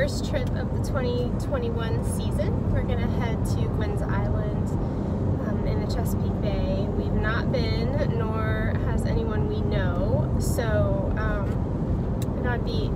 first trip of the 2021 season. We're gonna head to Gwynn's Island um, in the Chesapeake Bay. We've not been, nor has anyone we know, so um, it ought be